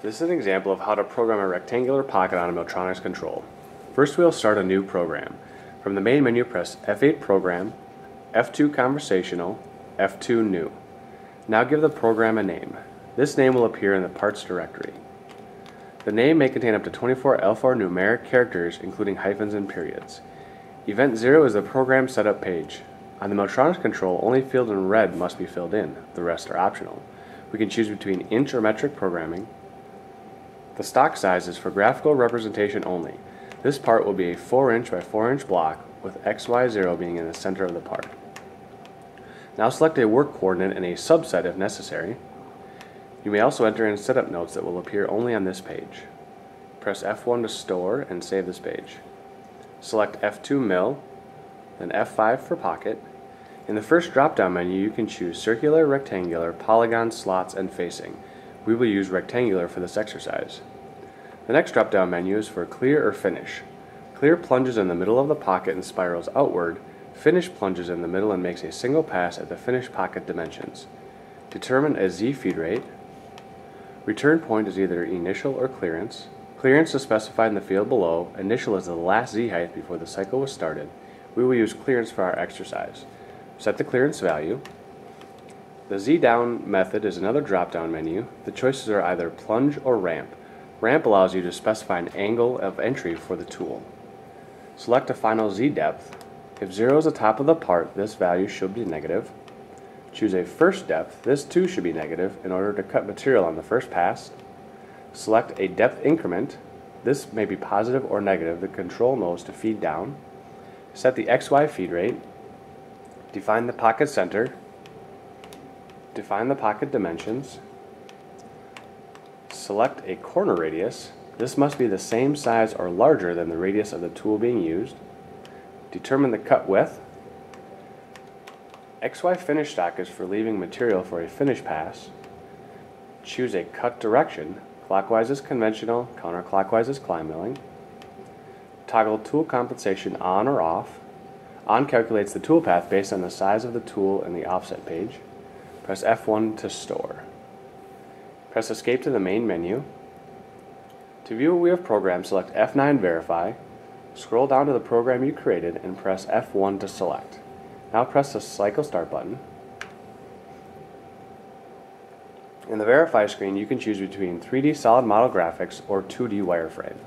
This is an example of how to program a rectangular pocket on a Milltronics control. First we'll start a new program. From the main menu press F8 Program, F2 Conversational, F2 New. Now give the program a name. This name will appear in the parts directory. The name may contain up to 24 alphanumeric characters including hyphens and periods. Event 0 is the program setup page. On the Milltronics control, only fields in red must be filled in. The rest are optional. We can choose between inch or metric programming, the stock size is for graphical representation only. This part will be a 4 inch by 4 inch block with XY0 being in the center of the part. Now select a work coordinate and a subset if necessary. You may also enter in setup notes that will appear only on this page. Press F1 to store and save this page. Select F2 Mill, then F5 for Pocket. In the first drop-down menu you can choose Circular, Rectangular, Polygon, Slots, and Facing. We will use rectangular for this exercise. The next drop-down menu is for clear or finish. Clear plunges in the middle of the pocket and spirals outward. Finish plunges in the middle and makes a single pass at the finished pocket dimensions. Determine a Z feed rate. Return point is either initial or clearance. Clearance is specified in the field below. Initial is the last Z height before the cycle was started. We will use clearance for our exercise. Set the clearance value. The Z-down method is another drop-down menu. The choices are either plunge or ramp. Ramp allows you to specify an angle of entry for the tool. Select a final Z depth. If 0 is the top of the part, this value should be negative. Choose a first depth. This too should be negative in order to cut material on the first pass. Select a depth increment. This may be positive or negative. The control knows to feed down. Set the XY feed rate. Define the pocket center define the pocket dimensions, select a corner radius. This must be the same size or larger than the radius of the tool being used. Determine the cut width. XY finish stock is for leaving material for a finish pass. Choose a cut direction. Clockwise is conventional, counterclockwise is climb milling. Toggle tool compensation on or off. On calculates the tool path based on the size of the tool in the offset page. Press F1 to store. Press Escape to the main menu. To view what we have programmed, select F9 Verify, scroll down to the program you created, and press F1 to select. Now press the Cycle Start button. In the Verify screen, you can choose between 3D solid model graphics or 2D wireframe.